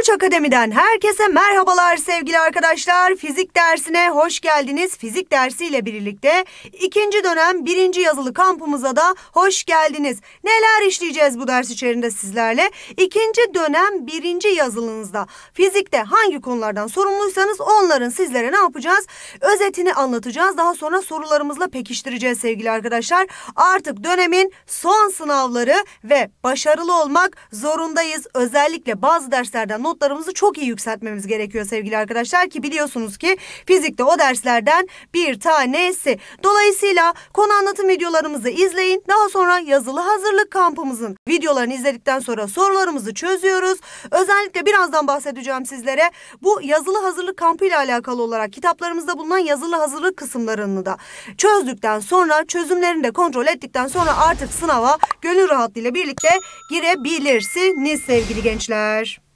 Tonguç Akademi'den herkese merhabalar sevgili arkadaşlar. Fizik dersine hoş geldiniz. Fizik dersiyle birlikte ikinci dönem birinci yazılı kampımıza da hoş geldiniz. Neler işleyeceğiz bu ders içerisinde sizlerle? İkinci dönem birinci yazılınızda fizikte hangi konulardan sorumluysanız onların sizlere ne yapacağız? Özetini anlatacağız. Daha sonra sorularımızla pekiştireceğiz sevgili arkadaşlar. Artık dönemin son sınavları ve başarılı olmak zorundayız. Özellikle bazı derslerden notlarımızı çok iyi yükseltmemiz gerekiyor sevgili arkadaşlar ki biliyorsunuz ki fizikte o derslerden bir tanesi. Dolayısıyla konu anlatım videolarımızı izleyin. Daha sonra yazılı hazırlık kampımızın videolarını izledikten sonra sorularımızı çözüyoruz. Özellikle birazdan bahsedeceğim sizlere. Bu yazılı hazırlık kampı ile alakalı olarak kitaplarımızda bulunan yazılı hazırlık kısımlarını da çözdükten sonra çözümlerini de kontrol ettikten sonra artık sınava gönül rahatlığıyla birlikte girebilirsiniz sevgili gençler.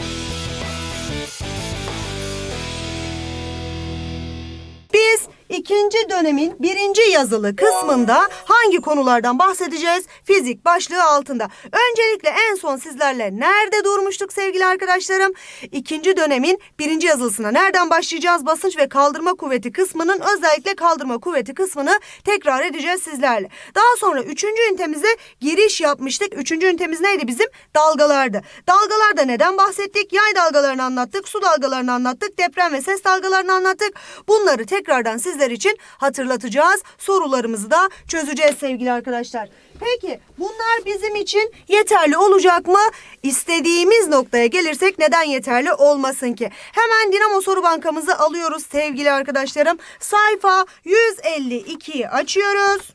İkinci dönemin birinci yazılı kısmında hangi konulardan bahsedeceğiz? Fizik başlığı altında. Öncelikle en son sizlerle nerede durmuştuk sevgili arkadaşlarım? İkinci dönemin birinci yazılısına nereden başlayacağız? Basınç ve kaldırma kuvveti kısmının özellikle kaldırma kuvveti kısmını tekrar edeceğiz sizlerle. Daha sonra üçüncü ünitemize giriş yapmıştık. Üçüncü ünitemiz neydi bizim? Dalgalardı. Dalgalarda neden bahsettik? Yay dalgalarını anlattık, su dalgalarını anlattık, deprem ve ses dalgalarını anlattık. Bunları tekrardan sizler için hatırlatacağız. Sorularımızı da çözeceğiz sevgili arkadaşlar. Peki bunlar bizim için yeterli olacak mı? İstediğimiz noktaya gelirsek neden yeterli olmasın ki? Hemen Dinamo Soru Bankamızı alıyoruz sevgili arkadaşlarım. Sayfa 152'yi açıyoruz.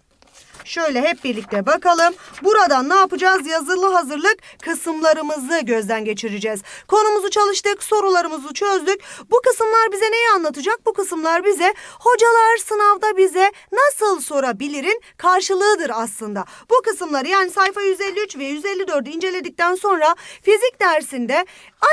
Şöyle hep birlikte bakalım. Buradan ne yapacağız? Yazılı hazırlık kısımlarımızı gözden geçireceğiz. Konumuzu çalıştık, sorularımızı çözdük. Bu kısımlar bize neyi anlatacak? Bu kısımlar bize hocalar sınavda bize nasıl sorabilirin karşılığıdır aslında. Bu kısımları yani sayfa 153 ve 154'ü inceledikten sonra fizik dersinde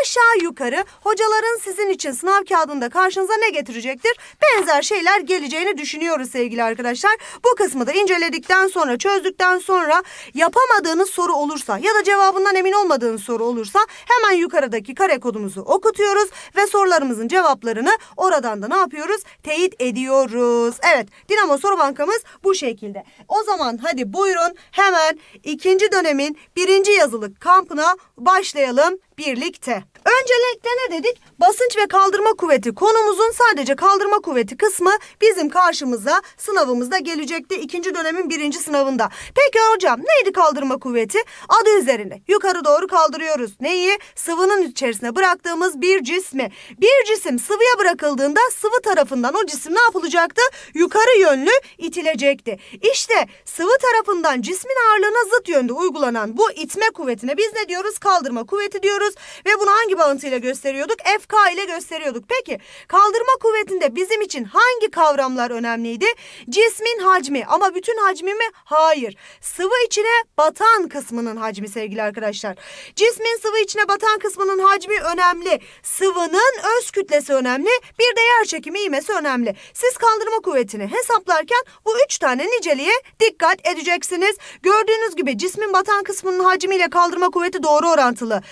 aşağı yukarı hocaların sizin için sınav kağıdında karşınıza ne getirecektir? Benzer şeyler geleceğini düşünüyoruz sevgili arkadaşlar. Bu kısmı da inceledikten sonra çözdükten sonra yapamadığınız soru olursa ya da cevabından emin olmadığınız soru olursa hemen yukarıdaki kare kodumuzu okutuyoruz ve sorularımızın cevaplarını oradan da ne yapıyoruz? Teyit ediyoruz. Evet Dinamo Soru Bankamız bu şekilde. O zaman hadi buyurun hemen ikinci dönemin birinci yazılık kampına başlayalım birlikte. Öncelikle ne dedik? Basınç ve kaldırma kuvveti konumuzun sadece kaldırma kuvveti kısmı bizim karşımıza sınavımızda gelecekti. ikinci dönemin birinci sınavında. Peki hocam neydi kaldırma kuvveti? Adı üzerinde. Yukarı doğru kaldırıyoruz. Neyi? Sıvının içerisine bıraktığımız bir cismi. Bir cisim sıvıya bırakıldığında sıvı tarafından o cisim ne yapılacaktı? Yukarı yönlü itilecekti. İşte sıvı tarafından cismin ağırlığına zıt yönde uygulanan bu itme kuvvetine biz ne diyoruz? Kaldırma kuvveti diyoruz ve bunu hangi bağıntıyla gösteriyorduk? FK ile gösteriyorduk. Peki kaldırma kuvvetinde bizim için hangi kavramlar önemliydi? Cismin hacmi ama bütün hacmi mi? Hayır. Sıvı içine batan kısmının hacmi sevgili arkadaşlar. Cismin sıvı içine batan kısmının hacmi önemli. Sıvının öz kütlesi önemli. Bir de yer çekimi ivmesi önemli. Siz kaldırma kuvvetini hesaplarken bu üç tane niceliğe dikkat edeceksiniz. Gördüğünüz gibi cismin batan kısmının hacmiyle kaldırma kuvveti doğru orantılı.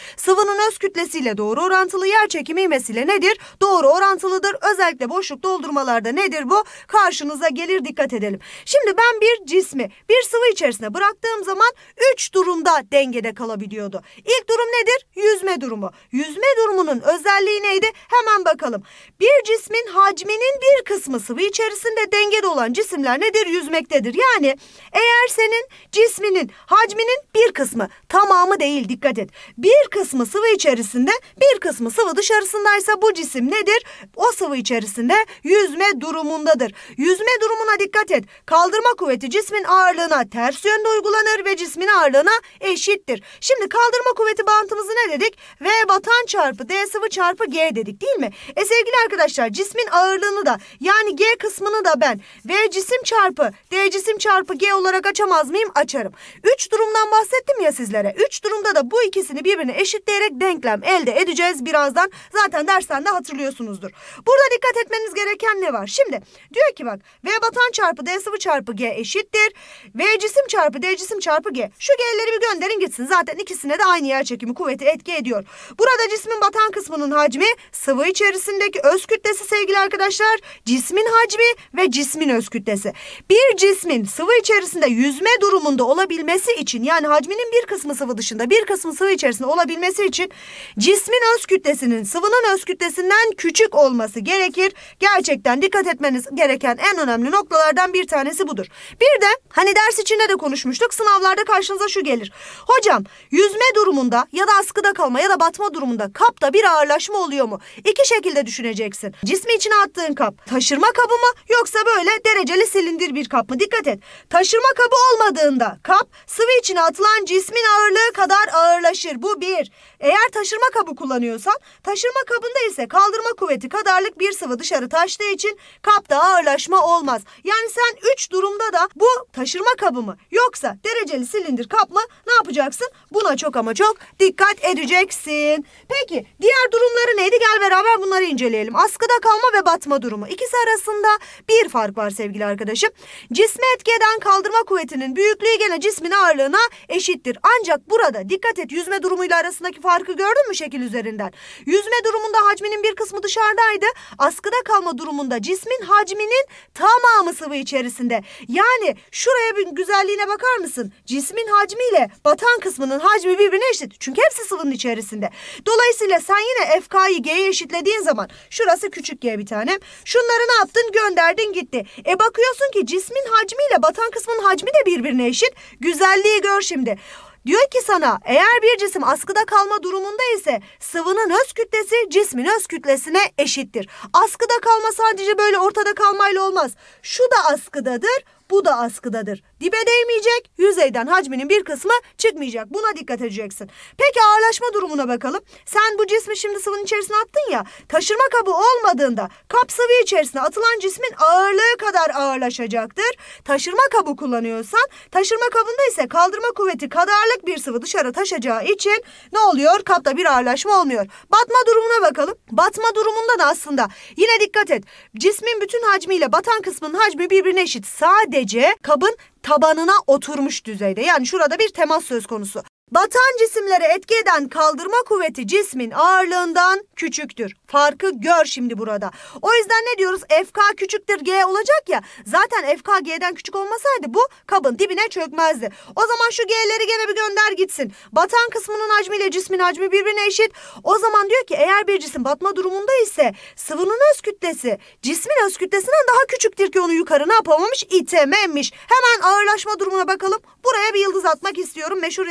Sıvının öz kütlesiyle doğru orantılı yer çekimi ivmesiyle nedir? Doğru orantılıdır. Özellikle boşluk doldurmalarda nedir bu? Karşınıza gelir dikkat edelim. Şimdi ben bir cismi bir sıvı içerisine bıraktığım zaman üç durumda dengede kalabiliyordu. İlk durum nedir? Yüzme durumu. Yüzme durumunun özelliği neydi? Hemen bakalım. Bir cismin hacminin bir kısmı sıvı içerisinde dengede olan cisimler nedir? Yüzmektedir. Yani eğer senin cisminin hacminin bir kısmı tamamı değil dikkat et. Bir kısmı sıvı içerisinde bir kısmı sıvı dışarısındaysa bu cisim nedir? O sıvı içerisinde yüzme durumundadır. Yüzme durumuna dikkat et. Kaldırma kuvveti cismin ağırlığına ters yönde uygulanır ve cismin ağırlığına eşittir. Şimdi kaldırma kuvveti bağıntımızı ne dedik? V batan çarpı D sıvı çarpı G dedik değil mi? E sevgili arkadaşlar cismin ağırlığını da yani G kısmını da ben V cisim çarpı D cisim çarpı G olarak açamaz mıyım? Açarım. Üç durumdan bahsettim ya sizlere. Üç durumda da bu ikisini birbirine eşitleyerek denklem elde edeceğiz birazdan. Zaten dersten de hatırlıyorsunuzdur. Burada dikkat etmeniz gereken ne var? Şimdi diyor ki bak V batan çarpı D sıvı çarpı G eşittir. V cisim çarpı D cisim çarpı G. Şu G'leri bir gönderin gitsin. Zaten ikisine de aynı yer çekimi kuvveti etki ediyor. Burada cismin batan kısmının hacmi sıvı içerisindeki öz kütlesi sevgili arkadaşlar. Cismin hacmi ve cismin öz kütlesi. Bir cismin sıvı içerisinde yüzme durumunda olabilmesi için yani hacminin bir kısmı sıvı dışında bir kısmı sıvı içerisinde olabilmesi için cismin öz kütlesinin sıvının öz kütlesinden küçük olması gerekir. Gerçekten dikkat etmeniz gereken en önemli noktalardan bir tanesi budur. Bir de hani ders içinde de konuşmuştuk sınavlarda karşınıza şu gelir. Hocam yüzme durumunda ya da askıda kalma ya da batma durumunda kapta bir ağırlaşma oluyor mu? İki şekilde düşüneceksin. Cismi içine attığın kap taşırma kabı mı yoksa böyle dereceli silindir bir kap mı? Dikkat et. Taşırma kabı olmadığında kap sıvı içine atılan cismin ağırlığı kadar ağırlaşır. Bu bir. Eğer taşırma kabı kullanıyorsan taşırma kabında ise kaldırma kuvveti kadarlık bir sıvı dışarı taştığı için kapta ağırlaşma olmaz. Yani sen üç durumda da bu taşırma kabı mı yoksa dereceli silindir kap mı ne yapacaksın? Buna çok ama çok dikkat edeceksin. Peki diğer durumları neydi? Gel beraber bunları inceleyelim. Askıda kalma ve batma durumu. İkisi arasında bir fark var sevgili arkadaşım. Cisme etki eden kaldırma kuvvetinin büyüklüğü gene cismin ağırlığına eşittir. Ancak burada dikkat et yüzme durumuyla arasındaki farkı gördün mü şekil üzerinden? Yüzme durumunda hacminin bir kısmı dışarıdaydı. Askıda kalma durumunda cismin hacminin tamamı sıvı içerisinde. Yani şuraya bir güzelliğine bakar mısın? Cismin hacmiyle batan kısmının hacmi birbirine eşit. Çünkü hepsi sıvının içerisinde. Dolayısıyla sen yine FK'yı G'ye eşitlediğin zaman şurası küçük G bir tanem. Şunları ne yaptın? Gönderdin gitti. E bakıyorsun ki cismin hacmiyle batan kısmının hacmi de birbirine eşit. Güzelliği gör şimdi. Diyor ki sana eğer bir cisim askıda kalma durumunda ise sıvının öz kütlesi cismin öz kütlesine eşittir. Askıda kalma sadece böyle ortada kalmayla olmaz. Şu da askıdadır, bu da askıdadır. Dibe değmeyecek, yüzeyden hacminin bir kısmı çıkmayacak. Buna dikkat edeceksin. Peki ağırlaşma durumuna bakalım. Sen bu cismi şimdi sıvının içerisine attın ya. Taşırma kabı olmadığında kap sıvı içerisine atılan cismin ağırlığı kadar ağırlaşacaktır. Taşırma kabı kullanıyorsan taşırma kabında ise kaldırma kuvveti kadarlık bir sıvı dışarı taşacağı için ne oluyor? Kapta bir ağırlaşma olmuyor. Batma durumuna bakalım. Batma durumunda da aslında yine dikkat et. Cismin bütün hacmiyle batan kısmının hacmi birbirine eşit. Sadece kabın tabanına oturmuş düzeyde. Yani şurada bir temas söz konusu. Batan cisimlere etki eden kaldırma kuvveti cismin ağırlığından küçüktür. Farkı gör şimdi burada. O yüzden ne diyoruz? FK küçüktür G olacak ya. Zaten FK G'den küçük olmasaydı bu kabın dibine çökmezdi. O zaman şu G'leri gene bir gönder gitsin. Batan kısmının hacmiyle cismin hacmi birbirine eşit. O zaman diyor ki eğer bir cisim batma durumunda ise sıvının öz kütlesi cismin öz kütlesinden daha küçüktür ki onu yukarı ne yapamamış? İtememiş. Hemen ağırlaşma durumuna bakalım. Buraya bir yıldız atmak istiyorum meşhur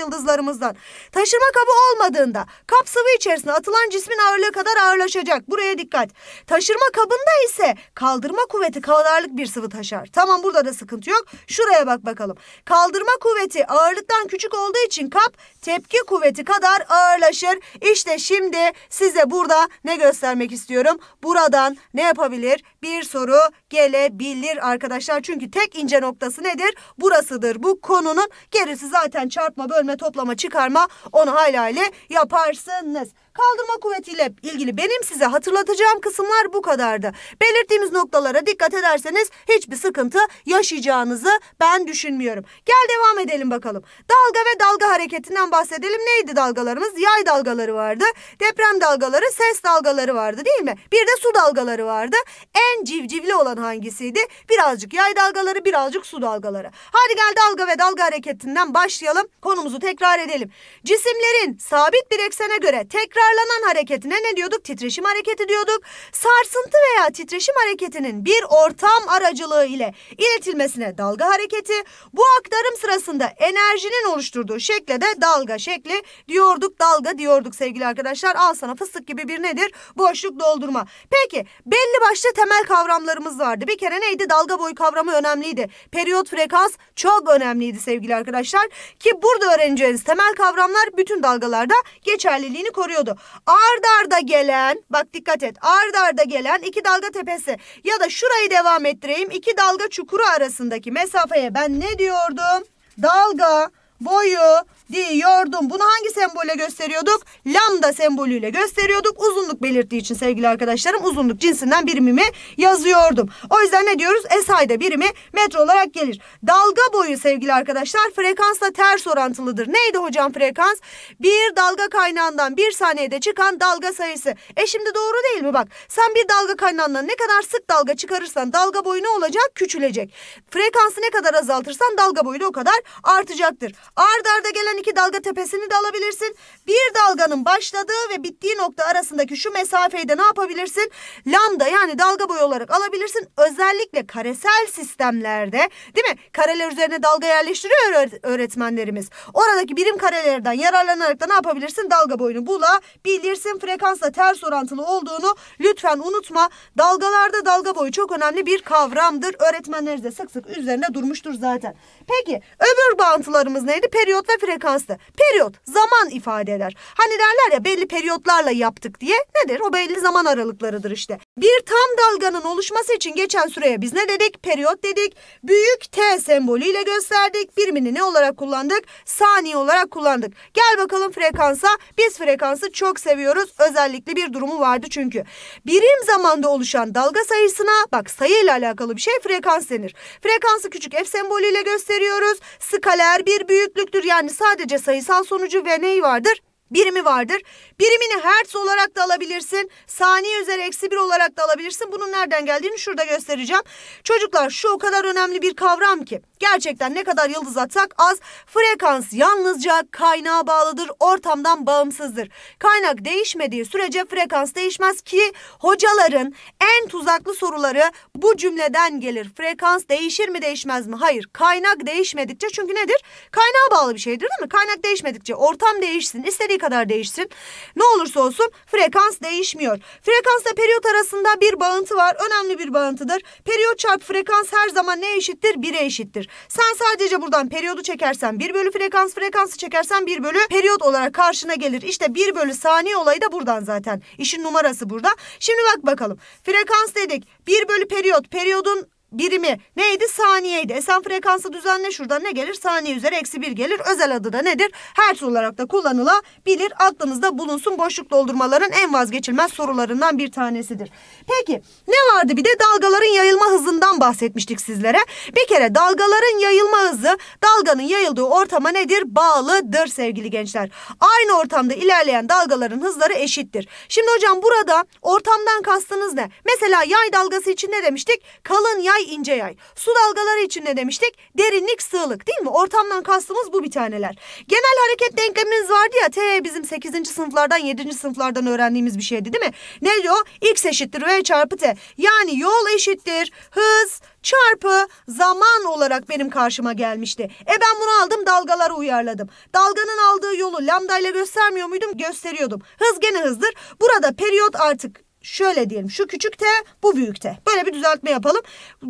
yıldızlarımızdan. Taşırma kabı olmadığında kap sıvı içerisine atılan cismin ağırlığı kadar ağırlaşacak. Buraya dikkat. Taşırma kabında ise kaldırma kuvveti kadarlık bir sıvı taşar. Tamam burada da sıkıntı yok. Şuraya bak bakalım. Kaldırma kuvveti ağırlıktan küçük olduğu için kap tepki kuvveti kadar ağırlaşır. İşte şimdi size burada ne göstermek istiyorum? Buradan ne yapabilir? Bir soru gelebilir arkadaşlar. Çünkü tek ince noktası nedir? Burasıdır. Bu konunun gerisi zaten çarpma, bölme, toplama, çıkarma onu hayli hayli yaparsınız. Kaldırma kuvvetiyle ilgili benim size hatırlatacağım kısımlar bu kadardı. Belirttiğimiz noktalara dikkat ederseniz hiçbir sıkıntı yaşayacağınızı ben düşünmüyorum. Gel devam edelim bakalım. Dalga ve dalga hareketinden bahsedelim. Neydi dalgalarımız? Yay dalgaları vardı. Deprem dalgaları, ses dalgaları vardı değil mi? Bir de su dalgaları vardı. En civcivli olan hangisiydi? Birazcık yay dalgaları, birazcık su dalgaları. Hadi gel dalga ve dalga hareketinden başlayalım. Konumuzu tekrar edelim. Cisimlerin sabit bir eksene göre tekrarlanan hareketine ne diyorduk? Titreşim hareketi diyorduk. Sarsıntı veya titreşim hareketinin bir ortam aracılığı ile iletilmesine dalga hareketi. Bu aktarım sırasında enerjinin oluşturduğu şekle de dalga şekli diyorduk. Dalga diyorduk sevgili arkadaşlar. Al sana fıstık gibi bir nedir? Boşluk doldurma. Peki belli başlı temel kavramlarımız vardı. Bir kere neydi? Dalga boyu kavramı önemliydi. Periyot frekans çok önemliydi sevgili arkadaşlar. Ki burada öğreneceğiniz temel kavramlar bütün dalgalarda geçerliliğini koruyordu. Ard arda gelen, bak dikkat et, ard arda gelen iki dalga tepesi ya da şurayı devam ettireyim. iki dalga çukuru arasındaki mesafeye ben ne diyordum? Dalga boyu diyordum. Bunu hangi sembolle gösteriyorduk? Lambda sembolüyle gösteriyorduk. Uzunluk belirttiği için sevgili arkadaşlarım uzunluk cinsinden birimimi yazıyordum. O yüzden ne diyoruz? SI'de birimi metre olarak gelir. Dalga boyu sevgili arkadaşlar frekansla ters orantılıdır. Neydi hocam frekans? Bir dalga kaynağından bir saniyede çıkan dalga sayısı. E şimdi doğru değil mi? Bak sen bir dalga kaynağından ne kadar sık dalga çıkarırsan dalga boyu ne olacak? Küçülecek. Frekansı ne kadar azaltırsan dalga boyu da o kadar artacaktır. Ard arda gelen iki dalga tepesini de alabilirsin. Bir dalganın başladığı ve bittiği nokta arasındaki şu mesafeyi de ne yapabilirsin? Lambda yani dalga boyu olarak alabilirsin. Özellikle karesel sistemlerde değil mi? Kareler üzerine dalga yerleştiriyor öğretmenlerimiz. Oradaki birim karelerden yararlanarak da ne yapabilirsin? Dalga boyunu bulabilirsin. Frekansla ters orantılı olduğunu lütfen unutma. Dalgalarda dalga boyu çok önemli bir kavramdır. Öğretmenlerimiz de sık sık üzerinde durmuştur zaten. Peki öbür bağıntılarımız neydi? Periyot ve frekanstı. Periyot zaman ifade eder. Hani derler ya belli periyotlarla yaptık diye. Nedir? O belli zaman aralıklarıdır işte. Bir tam dalganın oluşması için geçen süreye biz ne dedik? Periyot dedik. Büyük T sembolüyle gösterdik. Birimini ne olarak kullandık? Saniye olarak kullandık. Gel bakalım frekansa. Biz frekansı çok seviyoruz. Özellikle bir durumu vardı çünkü. Birim zamanda oluşan dalga sayısına bak sayıyla alakalı bir şey frekans denir. Frekansı küçük F sembolüyle gösteriyoruz. Skaler bir büyüklüktür. Yani sadece sayısal sonucu ve neyi vardır? Birimi vardır. Birimini hertz olarak da alabilirsin. Saniye üzeri eksi bir olarak da alabilirsin. Bunun nereden geldiğini şurada göstereceğim. Çocuklar şu o kadar önemli bir kavram ki. Gerçekten ne kadar yıldız atsak az. Frekans yalnızca kaynağa bağlıdır. Ortamdan bağımsızdır. Kaynak değişmediği sürece frekans değişmez ki hocaların en tuzaklı soruları bu cümleden gelir. Frekans değişir mi değişmez mi? Hayır. Kaynak değişmedikçe çünkü nedir? Kaynağa bağlı bir şeydir değil mi? Kaynak değişmedikçe ortam değişsin. istediği kadar değişsin. Ne olursa olsun frekans değişmiyor. Frekansla periyot arasında bir bağıntı var. Önemli bir bağıntıdır. Periyot çarpı frekans her zaman ne eşittir? 1'e eşittir. Sen sadece buradan periyodu çekersen 1 bölü frekans, frekansı çekersen 1 bölü periyot olarak karşına gelir. İşte 1 bölü saniye olayı da buradan zaten. İşin numarası burada. Şimdi bak bakalım. Frekans dedik. 1 bölü periyot. Periyodun birimi neydi? Saniyeydi. E sen frekansı düzenle şuradan ne gelir? Saniye üzeri eksi bir gelir. Özel adı da nedir? Hertz olarak da kullanılabilir. Aklınızda bulunsun boşluk doldurmaların en vazgeçilmez sorularından bir tanesidir. Peki ne vardı bir de dalgaların yayılma hızından bahsetmiştik sizlere. Bir kere dalgaların yayılma hızı dalganın yayıldığı ortama nedir? Bağlıdır sevgili gençler. Aynı ortamda ilerleyen dalgaların hızları eşittir. Şimdi hocam burada ortamdan kastınız ne? Mesela yay dalgası için ne demiştik? Kalın yay yay ince yay. Su dalgaları için ne demiştik? Derinlik sığlık değil mi? Ortamdan kastımız bu bir taneler. Genel hareket denklemimiz vardı ya T bizim 8. sınıflardan 7. sınıflardan öğrendiğimiz bir şeydi değil mi? Ne diyor? X eşittir V çarpı T. Yani yol eşittir hız çarpı zaman olarak benim karşıma gelmişti. E ben bunu aldım dalgalara uyarladım. Dalganın aldığı yolu lambda ile göstermiyor muydum? Gösteriyordum. Hız gene hızdır. Burada periyot artık şöyle diyelim şu küçük t bu büyük t. Böyle bir düzeltme yapalım.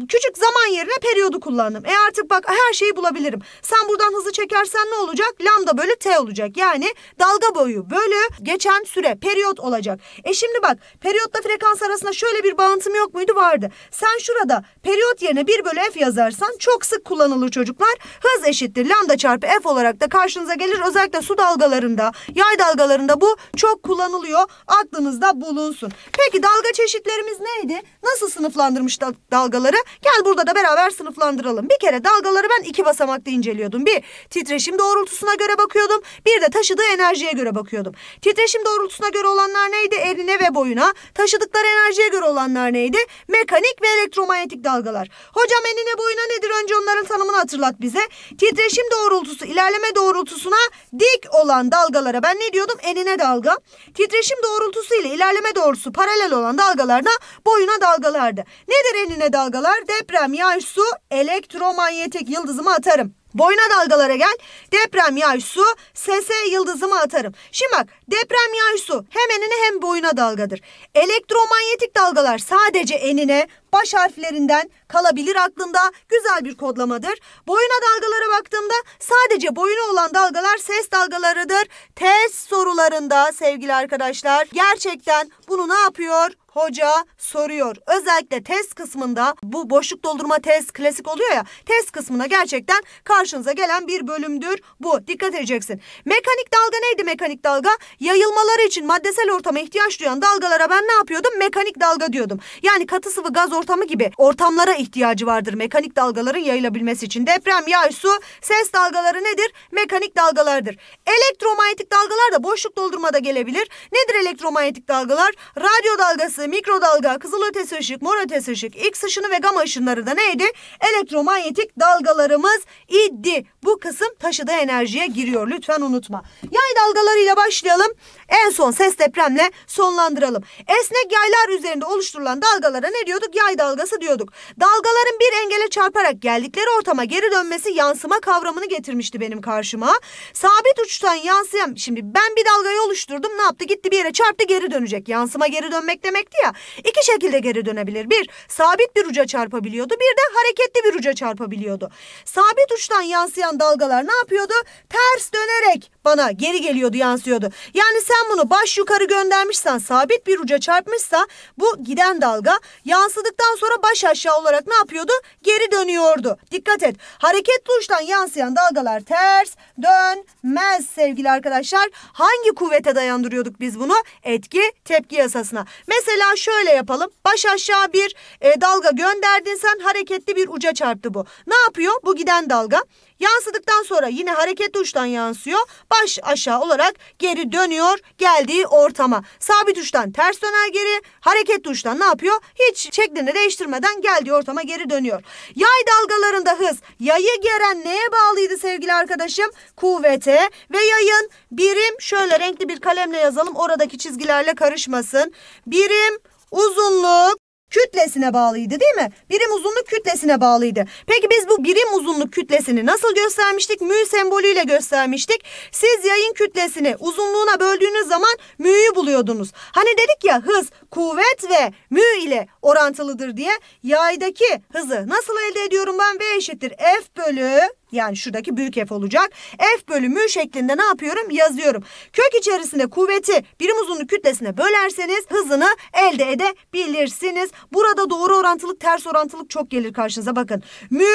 Küçük zaman yerine periyodu kullandım. E artık bak her şeyi bulabilirim. Sen buradan hızı çekersen ne olacak? Lambda bölü t olacak. Yani dalga boyu bölü geçen süre periyot olacak. E şimdi bak periyotla frekans arasında şöyle bir bağıntım yok muydu? Vardı. Sen şurada periyot yerine 1 bölü f yazarsan çok sık kullanılır çocuklar. Hız eşittir lambda çarpı f olarak da karşınıza gelir. Özellikle su dalgalarında, yay dalgalarında bu çok kullanılıyor. Aklınızda bulunsun. Peki dalga çeşitlerimiz neydi? Nasıl sınıflandırmış dalgaları? Gel burada da beraber sınıflandıralım. Bir kere dalgaları ben iki basamakta inceliyordum. Bir titreşim doğrultusuna göre bakıyordum. Bir de taşıdığı enerjiye göre bakıyordum. Titreşim doğrultusuna göre olanlar neydi? Enine ve boyuna. Taşıdıkları enerjiye göre olanlar neydi? Mekanik ve elektromanyetik dalgalar. Hocam enine boyuna nedir? Önce onların tanımını hatırlat bize. Titreşim doğrultusu ilerleme doğrultusuna dik olan dalgalara ben ne diyordum? Enine dalga. Titreşim doğrultusu ile ilerleme doğrusu para paralel olan dalgalar da boyuna dalgalardı. Nedir enine dalgalar? Deprem, yağış, su, elektromanyetik yıldızımı atarım. Boyuna dalgalara gel. Deprem, yağış, su, sese yıldızımı atarım. Şimdi bak deprem, yağış, su hem enine hem boyuna dalgadır. Elektromanyetik dalgalar sadece enine baş harflerinden kalabilir aklında. Güzel bir kodlamadır. Boyuna dalgalara baktığımda sadece boyuna olan dalgalar ses dalgalarıdır. Test sorularında sevgili arkadaşlar gerçekten bunu ne yapıyor? Hoca soruyor. Özellikle test kısmında bu boşluk doldurma test klasik oluyor ya. Test kısmına gerçekten karşınıza gelen bir bölümdür bu. Dikkat edeceksin. Mekanik dalga neydi mekanik dalga? Yayılmaları için maddesel ortama ihtiyaç duyan dalgalara ben ne yapıyordum? Mekanik dalga diyordum. Yani katı sıvı gaz ortamı gibi ortamlara ihtiyacı vardır mekanik dalgaların yayılabilmesi için. Deprem, yağ, su, ses dalgaları nedir? Mekanik dalgalardır. Elektromanyetik dalgalar da boşluk doldurmada gelebilir. Nedir elektromanyetik dalgalar? Radyo dalgası, mikrodalga, kızılötesi ışık, mor ötesi ışık, X ışını ve gama ışınları da neydi? Elektromanyetik dalgalarımız idi. Bu kısım taşıdığı enerjiye giriyor. Lütfen unutma. Yay dalgalarıyla başlayalım. En son ses depremle sonlandıralım. Esnek yaylar üzerinde oluşturulan dalgalara ne diyorduk? Yay dalgası diyorduk. Dalgaların bir engele çarparak geldikleri ortama geri dönmesi yansıma kavramını getirmişti benim karşıma. Sabit uçtan yansıyan şimdi ben bir dalgayı oluşturdum ne yaptı? Gitti bir yere çarptı geri dönecek. Yansıma geri dönmek demekti ya. İki şekilde geri dönebilir. Bir sabit bir uca çarpabiliyordu. Bir de hareketli bir uca çarpabiliyordu. Sabit uçtan yansıyan dalgalar ne yapıyordu? Ters dönerek bana geri geliyordu yansıyordu. Yani sen bunu baş yukarı göndermişsen sabit bir uca çarpmışsa bu giden dalga yansıdıktan sonra baş aşağı olarak ne yapıyordu? Geri dönüyordu. Dikkat et. Hareketli uçtan yansıyan dalgalar ters dönmez sevgili arkadaşlar. Hangi kuvvete dayandırıyorduk biz bunu? Etki tepki yasasına. Mesela şöyle yapalım. Baş aşağı bir e, dalga gönderdin sen hareketli bir uca çarptı bu. Ne yapıyor? Bu giden dalga. Yansıdıktan sonra yine hareketli uçtan yansıyor. Baş aşağı olarak geri dönüyor geldiği ortama. Sabit uçtan ters döner geri. Hareketli uçtan ne yapıyor? Hiç şeklini değiştirmeden geldiği ortama geri dönüyor. Yay dalgalarında hız yayı geren neye bağlıydı sevgili arkadaşım? Kuvvete ve yayın birim şöyle renkli bir kalemle yazalım oradaki çizgilerle karışmasın. Birim uzunluk kütlesine bağlıydı değil mi? Birim uzunluk kütlesine bağlıydı. Peki biz bu birim uzunluk kütlesini nasıl göstermiştik? Mü sembolüyle göstermiştik. Siz yayın kütlesini uzunluğuna böldüğünüz zaman mü'yü buluyordunuz. Hani dedik ya hız, kuvvet ve mü ile orantılıdır diye. Yaydaki hızı nasıl elde ediyorum ben? V eşittir F bölü yani şuradaki büyük F olacak. F bölü mü şeklinde ne yapıyorum? Yazıyorum. Kök içerisinde kuvveti birim uzunluk kütlesine bölerseniz hızını elde edebilirsiniz. Burada doğru orantılık ters orantılık çok gelir karşınıza bakın. Mü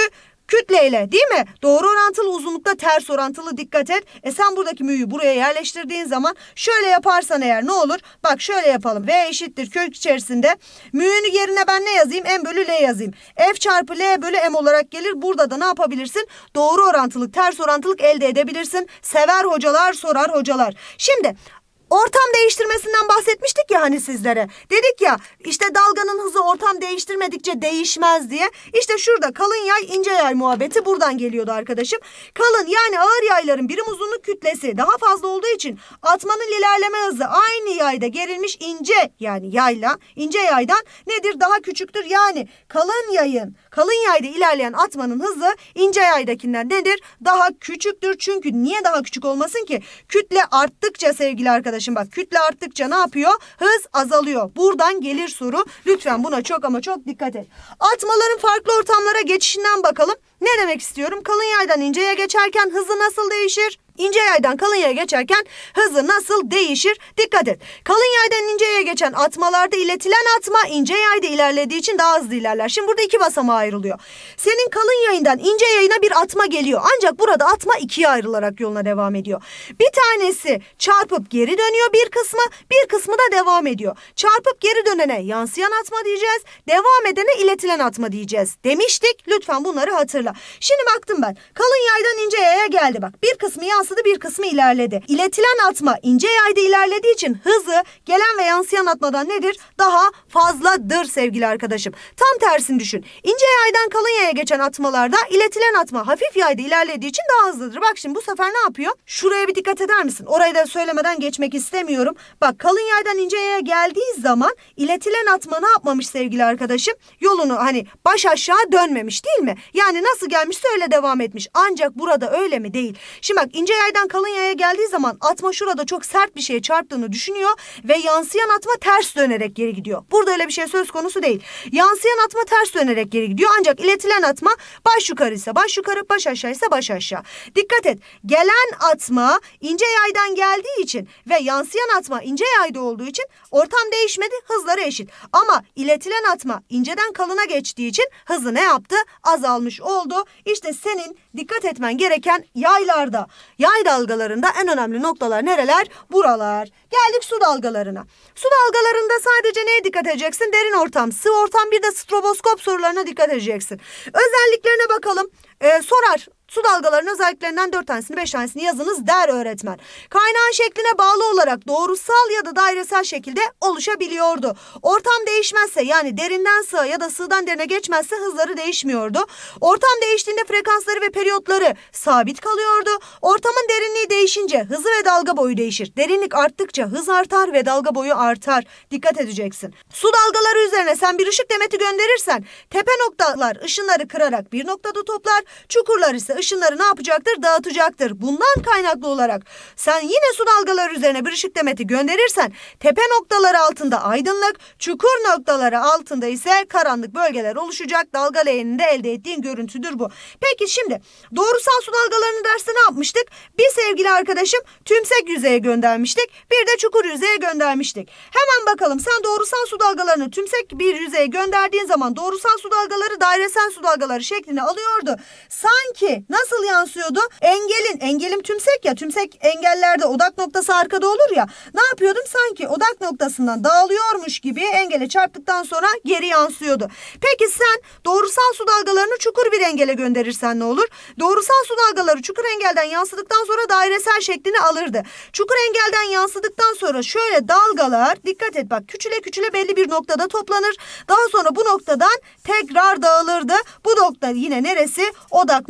kütleyle değil mi? Doğru orantılı uzunlukta ters orantılı dikkat et. E sen buradaki mü'yü buraya yerleştirdiğin zaman şöyle yaparsan eğer ne olur? Bak şöyle yapalım. V eşittir kök içerisinde. Mü'nün yerine ben ne yazayım? M bölü L yazayım. F çarpı L bölü M olarak gelir. Burada da ne yapabilirsin? Doğru orantılık, ters orantılık elde edebilirsin. Sever hocalar, sorar hocalar. Şimdi Ortam değiştirmesinden bahsetmiştik ya hani sizlere. Dedik ya işte dalganın hızı ortam değiştirmedikçe değişmez diye. İşte şurada kalın yay ince yay muhabbeti buradan geliyordu arkadaşım. Kalın yani ağır yayların birim uzunluk kütlesi daha fazla olduğu için atmanın ilerleme hızı aynı yayda gerilmiş ince yani yayla ince yaydan nedir daha küçüktür. Yani kalın yayın kalın yayda ilerleyen atmanın hızı ince yaydakinden nedir? Daha küçüktür. Çünkü niye daha küçük olmasın ki? Kütle arttıkça sevgili arkadaşım bak kütle arttıkça ne yapıyor? Hız azalıyor. Buradan gelir soru. Lütfen buna çok ama çok dikkat et. Atmaların farklı ortamlara geçişinden bakalım. Ne demek istiyorum? Kalın yaydan inceye geçerken hızı nasıl değişir? İnce yaydan kalın yaya geçerken hızı nasıl değişir? Dikkat et. Kalın yaydan ince yaya geçen atmalarda iletilen atma ince yayda ilerlediği için daha hızlı ilerler. Şimdi burada iki basamağa ayrılıyor. Senin kalın yayından ince yayına bir atma geliyor. Ancak burada atma ikiye ayrılarak yoluna devam ediyor. Bir tanesi çarpıp geri dönüyor bir kısmı, bir kısmı da devam ediyor. Çarpıp geri dönene yansıyan atma diyeceğiz. Devam edene iletilen atma diyeceğiz. Demiştik. Lütfen bunları hatırla. Şimdi baktım ben. Kalın yaydan ince yaya geldi bak. Bir kısmı yansıdı bir kısmı ilerledi. İletilen atma ince yayda ilerlediği için hızı gelen ve yansıyan atmadan nedir? Daha fazladır sevgili arkadaşım. Tam tersini düşün. İnce yaydan kalın yaya geçen atmalarda iletilen atma hafif yayda ilerlediği için daha hızlıdır. Bak şimdi bu sefer ne yapıyor? Şuraya bir dikkat eder misin? Orayı da söylemeden geçmek istemiyorum. Bak kalın yaydan ince yaya geldiği zaman iletilen atma ne yapmamış sevgili arkadaşım? Yolunu hani baş aşağı dönmemiş değil mi? Yani nasıl nasıl gelmişse öyle devam etmiş. Ancak burada öyle mi? Değil. Şimdi bak ince yaydan kalın yaya geldiği zaman atma şurada çok sert bir şeye çarptığını düşünüyor ve yansıyan atma ters dönerek geri gidiyor. Burada öyle bir şey söz konusu değil. Yansıyan atma ters dönerek geri gidiyor ancak iletilen atma baş yukarı ise baş yukarı, baş aşağı ise baş aşağı. Dikkat et. Gelen atma ince yaydan geldiği için ve yansıyan atma ince yayda olduğu için ortam değişmedi, hızları eşit. Ama iletilen atma inceden kalına geçtiği için hızı ne yaptı? Azalmış oldu. İşte senin dikkat etmen gereken yaylarda, yay dalgalarında en önemli noktalar nereler? Buralar. Geldik su dalgalarına. Su dalgalarında sadece neye dikkat edeceksin? Derin ortam, sıvı ortam bir de stroboskop sorularına dikkat edeceksin. Özelliklerine bakalım. Ee, sorar Su dalgalarının özelliklerinden dört tanesini beş tanesini yazınız der öğretmen. Kaynağın şekline bağlı olarak doğrusal ya da dairesel şekilde oluşabiliyordu. Ortam değişmezse yani derinden sığa ya da sığdan derine geçmezse hızları değişmiyordu. Ortam değiştiğinde frekansları ve periyotları sabit kalıyordu. Ortamın derinliği değişince hızı ve dalga boyu değişir. Derinlik arttıkça hız artar ve dalga boyu artar. Dikkat edeceksin. Su dalgaları üzerine sen bir ışık demeti gönderirsen tepe noktalar ışınları kırarak bir noktada toplar. Çukurlar ise ışınları ne yapacaktır? Dağıtacaktır. Bundan kaynaklı olarak sen yine su dalgaları üzerine bir ışık demeti gönderirsen tepe noktaları altında aydınlık, çukur noktaları altında ise karanlık bölgeler oluşacak. Dalga leğeninde elde ettiğin görüntüdür bu. Peki şimdi doğrusal su dalgalarını derste ne yapmıştık? Bir sevgili arkadaşım tümsek yüzeye göndermiştik. Bir de çukur yüzeye göndermiştik. Hemen bakalım sen doğrusal su dalgalarını tümsek bir yüzeye gönderdiğin zaman doğrusal su dalgaları dairesel su dalgaları şeklini alıyordu. Sanki nasıl yansıyordu? Engelin, engelim tümsek ya tümsek engellerde odak noktası arkada olur ya. Ne yapıyordum? Sanki odak noktasından dağılıyormuş gibi engele çarptıktan sonra geri yansıyordu. Peki sen doğrusal su dalgalarını çukur bir engele gönderirsen ne olur? Doğrusal su dalgaları çukur engelden yansıdıktan sonra dairesel şeklini alırdı. Çukur engelden yansıdıktan sonra şöyle dalgalar dikkat et bak küçüle küçüle belli bir noktada toplanır. Daha sonra bu noktadan tekrar dağılırdı. Bu nokta yine neresi? Odak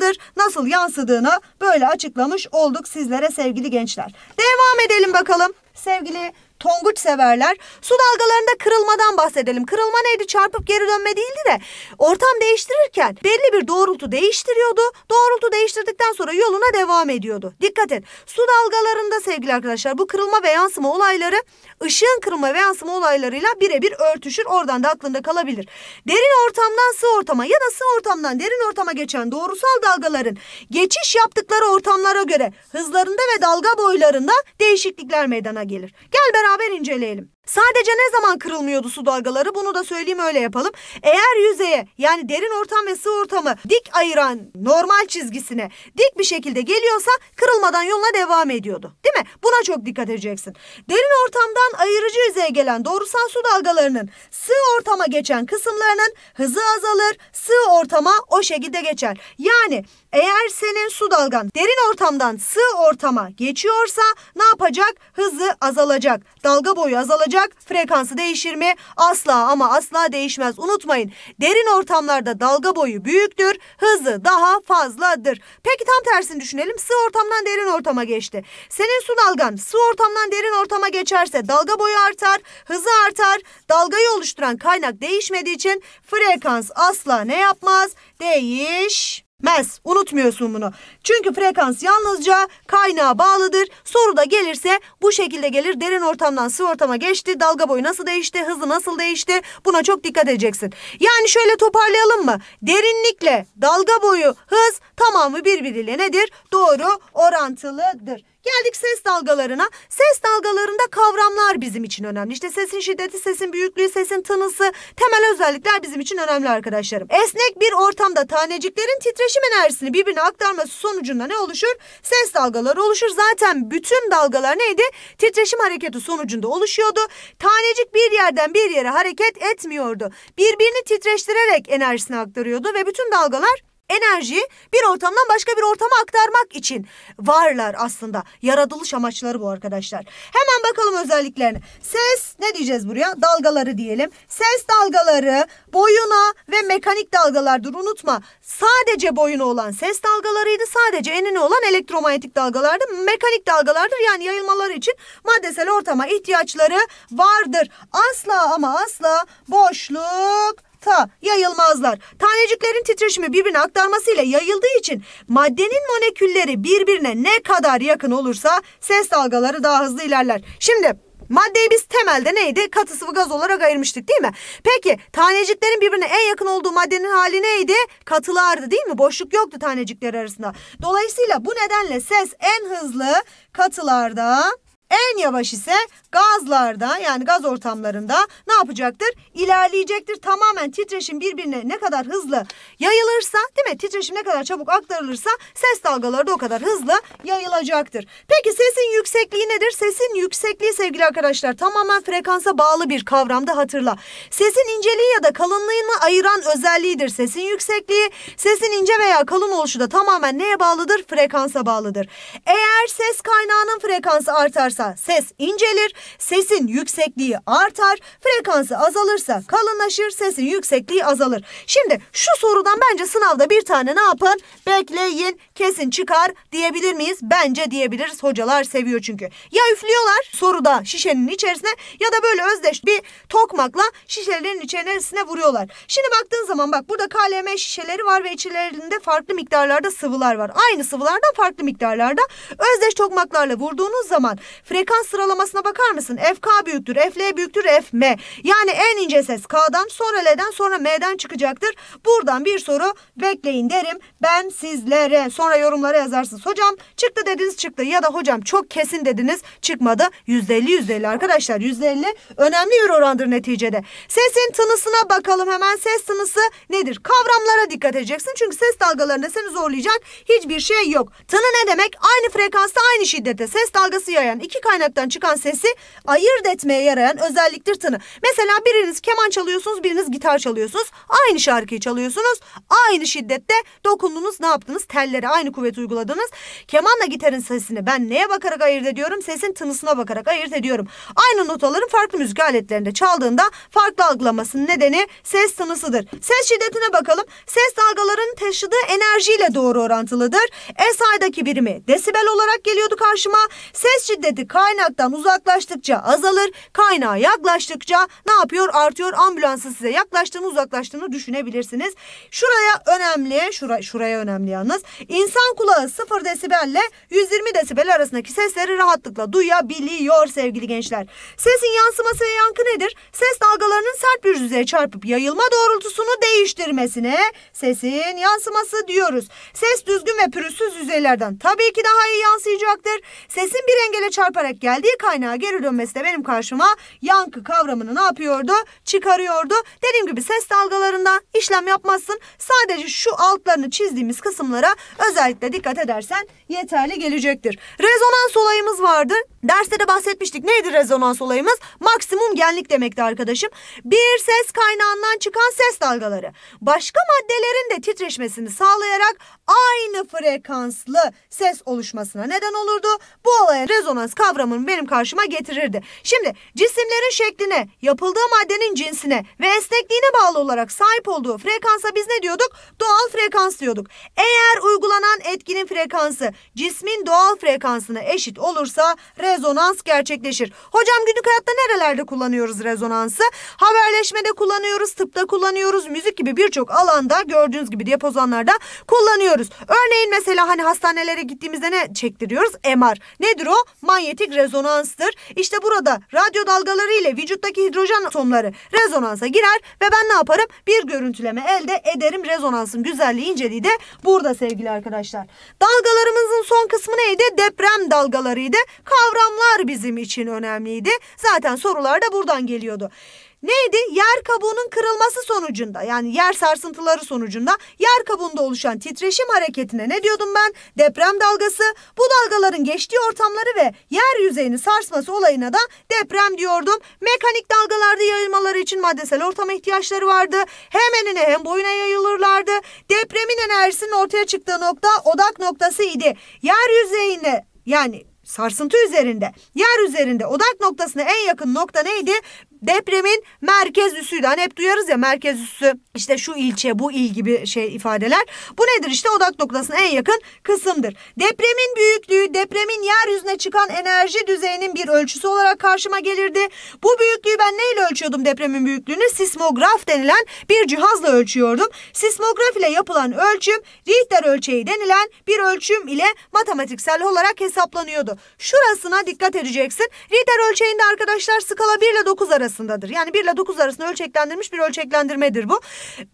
noktasıdır. Nasıl yansıdığını böyle açıklamış olduk sizlere sevgili gençler. Devam edelim bakalım sevgili tonguç severler. Su dalgalarında kırılmadan bahsedelim. Kırılma neydi? Çarpıp geri dönme değildi de ortam değiştirirken belli bir doğrultu değiştiriyordu. Doğrultu değiştirdikten sonra yoluna devam ediyordu. Dikkat et. Su dalgalarında sevgili arkadaşlar bu kırılma ve yansıma olayları ışığın kırılma ve yansıma olaylarıyla birebir örtüşür. Oradan da aklında kalabilir. Derin ortamdan sığ ortama ya da sığ ortamdan derin ortama geçen doğrusal dalgaların geçiş yaptıkları ortamlara göre hızlarında ve dalga boylarında değişiklikler meydana gelir. Gel beraber inceleyelim. Sadece ne zaman kırılmıyordu su dalgaları bunu da söyleyeyim öyle yapalım. Eğer yüzeye yani derin ortam ve sığ ortamı dik ayıran normal çizgisine dik bir şekilde geliyorsa kırılmadan yoluna devam ediyordu. Değil mi? Buna çok dikkat edeceksin. Derin ortamdan ayırıcı yüzeye gelen doğrusal su dalgalarının sığ ortama geçen kısımlarının hızı azalır. Sığ ortama o şekilde geçer. Yani eğer senin su dalgan derin ortamdan sığ ortama geçiyorsa ne yapacak? Hızı azalacak. Dalga boyu azalacak. Frekansı değişir mi? Asla ama asla değişmez. Unutmayın. Derin ortamlarda dalga boyu büyüktür. Hızı daha fazladır. Peki tam tersini düşünelim. Sığ ortamdan derin ortama geçti. Senin su dalgan sığ ortamdan derin ortama geçerse dalga boyu artar, hızı artar. Dalgayı oluşturan kaynak değişmediği için frekans asla ne yapmaz? Değiş Mez. Unutmuyorsun bunu. Çünkü frekans yalnızca kaynağa bağlıdır. Soru da gelirse bu şekilde gelir. Derin ortamdan sığ ortama geçti. Dalga boyu nasıl değişti? Hızı nasıl değişti? Buna çok dikkat edeceksin. Yani şöyle toparlayalım mı? Derinlikle dalga boyu hız tamamı birbiriyle nedir? Doğru orantılıdır. Geldik ses dalgalarına. Ses dalgalarında kavramlar bizim için önemli. İşte sesin şiddeti, sesin büyüklüğü, sesin tınısı temel özellikler bizim için önemli arkadaşlarım. Esnek bir ortamda taneciklerin titreşim enerjisini birbirine aktarması sonucunda ne oluşur? Ses dalgaları oluşur. Zaten bütün dalgalar neydi? Titreşim hareketi sonucunda oluşuyordu. Tanecik bir yerden bir yere hareket etmiyordu. Birbirini titreştirerek enerjisini aktarıyordu ve bütün dalgalar enerjiyi bir ortamdan başka bir ortama aktarmak için varlar aslında. Yaratılış amaçları bu arkadaşlar. Hemen bakalım özelliklerine. Ses ne diyeceğiz buraya? Dalgaları diyelim. Ses dalgaları boyuna ve mekanik dalgalardır. Unutma sadece boyuna olan ses dalgalarıydı. Sadece enine olan elektromanyetik dalgalardı. Mekanik dalgalardır. Yani yayılmaları için maddesel ortama ihtiyaçları vardır. Asla ama asla boşluk ta yayılmazlar. Taneciklerin titreşimi birbirine aktarmasıyla yayıldığı için maddenin molekülleri birbirine ne kadar yakın olursa ses dalgaları daha hızlı ilerler. Şimdi Maddeyi biz temelde neydi? Katı sıvı gaz olarak ayırmıştık değil mi? Peki taneciklerin birbirine en yakın olduğu maddenin hali neydi? Katılardı değil mi? Boşluk yoktu tanecikler arasında. Dolayısıyla bu nedenle ses en hızlı katılarda en yavaş ise gazlarda yani gaz ortamlarında ne yapacaktır? İlerleyecektir. Tamamen titreşim birbirine ne kadar hızlı yayılırsa değil mi? Titreşim ne kadar çabuk aktarılırsa ses dalgaları da o kadar hızlı yayılacaktır. Peki sesin yüksekliği nedir? Sesin yüksekliği sevgili arkadaşlar tamamen frekansa bağlı bir kavramda hatırla. Sesin inceliği ya da kalınlığını ayıran özelliğidir sesin yüksekliği. Sesin ince veya kalın oluşu da tamamen neye bağlıdır? Frekansa bağlıdır. Eğer ses kaynağının frekansı artarsa ses incelir, sesin yüksekliği artar, frekansı azalırsa kalınlaşır, sesin yüksekliği azalır. Şimdi şu sorudan bence sınavda bir tane ne yapın? Bekleyin, kesin çıkar diyebilir miyiz? Bence diyebiliriz. Hocalar seviyor çünkü. Ya üflüyorlar soruda şişenin içerisine ya da böyle özdeş bir tokmakla şişelerin içerisine vuruyorlar. Şimdi baktığın zaman bak burada KLM şişeleri var ve içlerinde farklı miktarlarda sıvılar var. Aynı sıvılardan farklı miktarlarda özdeş tokmaklarla vurduğunuz zaman frekans sıralamasına bakar mısın? FK büyüktür, FL büyüktür, FM. Yani en ince ses K'dan sonra L'den sonra M'den çıkacaktır. Buradan bir soru bekleyin derim. Ben sizlere sonra yorumlara yazarsınız. Hocam çıktı dediniz çıktı ya da hocam çok kesin dediniz çıkmadı. %50 %50 arkadaşlar %50 önemli bir orandır neticede. Sesin tınısına bakalım hemen ses tınısı nedir? Kavramlara dikkat edeceksin çünkü ses dalgalarında seni zorlayacak hiçbir şey yok. Tını ne demek? Aynı frekansta aynı şiddete ses dalgası yayan iki kaynaktan çıkan sesi ayırt etmeye yarayan özelliktir tını. Mesela biriniz keman çalıyorsunuz biriniz gitar çalıyorsunuz. Aynı şarkıyı çalıyorsunuz. Aynı şiddette dokundunuz ne yaptınız? Tellere aynı kuvvet uyguladınız. Kemanla gitarın sesini ben neye bakarak ayırt ediyorum? Sesin tınısına bakarak ayırt ediyorum. Aynı notaların farklı müzik aletlerinde çaldığında farklı algılamasının nedeni ses tınısıdır. Ses şiddetine bakalım. Ses dalgalarının taşıdığı enerjiyle doğru orantılıdır. SI'daki birimi desibel olarak geliyordu karşıma. Ses şiddeti kaynaktan uzaklaştıkça azalır. Kaynağa yaklaştıkça ne yapıyor? Artıyor. Ambulansı size yaklaştığını uzaklaştığını düşünebilirsiniz. Şuraya önemli. Şura, şuraya önemli yalnız. İnsan kulağı 0 desibelle 120 desibel arasındaki sesleri rahatlıkla duyabiliyor sevgili gençler. Sesin yansıması ve yankı nedir? Ses dalgalarının sert bir yüzeye çarpıp yayılma doğrultusunu değiştirmesine sesin yansıması diyoruz. Ses düzgün ve pürüzsüz yüzeylerden tabii ki daha iyi yansıyacaktır. Sesin bir engele çarparak geldiği kaynağa geri dönmesi de benim karşıma yankı kavramını ne yapıyordu? Çıkarıyordu. Dediğim gibi ses dalgalarından işlem yapmazsın. Sadece şu altlarını çizdiğimiz kısımlara özellikle dikkat edersen yeterli gelecektir. Rezonans olayımız vardı. Derste de bahsetmiştik. Neydi rezonans olayımız? Maksimum genlik demekti arkadaşım. Bir ses kaynağından çıkan ses dalgaları. Başka maddelerin de titreşmesini sağlayarak aynı frekanslı ses oluşmasına neden olurdu. Bu olaya rezonans kavramını benim karşıma getirirdi. Şimdi cisimlerin şekline, yapıldığı maddenin cinsine ve esnekliğine bağlı olarak sahip olduğu frekansa biz ne diyorduk? Doğal frekans diyorduk. Eğer uygulanan etkinin frekansı cismin doğal frekansına eşit olursa rezonans gerçekleşir. Hocam günlük hayatta nerelerde kullanıyoruz rezonansı? Haberleşmede kullanıyoruz, tıpta kullanıyoruz, müzik gibi birçok alanda gördüğünüz gibi diyapozanlarda kullanıyoruz. Örneğin mesela hani hastanelere gittiğimizde ne çektiriyoruz? MR. Nedir o? Manyetik rezonanstır. İşte burada radyo dalgaları ile vücuttaki hidrojen atomları rezonansa girer ve ben ne yaparım? Bir görüntüleme elde ederim. Rezonansın güzelliği, inceliği de burada sevgili arkadaşlar. Dalgalarımızın son kısmı neydi? Deprem dalgalarıydı. Kavramlar bizim için önemliydi. Zaten sorular da buradan geliyordu. Neydi? Yer kabuğunun kırılması sonucunda yani yer sarsıntıları sonucunda yer kabuğunda oluşan titreşim hareketine ne diyordum ben? Deprem dalgası. Bu dalgaların geçtiği ortamları ve yer yüzeyini sarsması olayına da deprem diyordum. Mekanik dalgalarda yayılmaları için maddesel ortama ihtiyaçları vardı. Hem enine hem boyuna yayılırlardı. Depremin enerjisinin ortaya çıktığı nokta odak noktası idi. Yer yüzeyinde yani sarsıntı üzerinde, yer üzerinde odak noktasına en yakın nokta neydi? Depremin merkez üssüydü. Hani hep duyarız ya merkez üssü işte şu ilçe bu il gibi şey ifadeler. Bu nedir işte odak noktasına en yakın kısımdır. Depremin büyüklüğü depremin yeryüzüne çıkan enerji düzeyinin bir ölçüsü olarak karşıma gelirdi. Bu büyüklüğü ben neyle ölçüyordum depremin büyüklüğünü? Sismograf denilen bir cihazla ölçüyordum. Sismograf ile yapılan ölçüm Richter ölçeği denilen bir ölçüm ile matematiksel olarak hesaplanıyordu. Şurasına dikkat edeceksin. Richter ölçeğinde arkadaşlar skala 1 ile 9 arasındadır. Yani 1 ile 9 arasında ölçeklendirilmiş bir ölçeklendirmedir bu.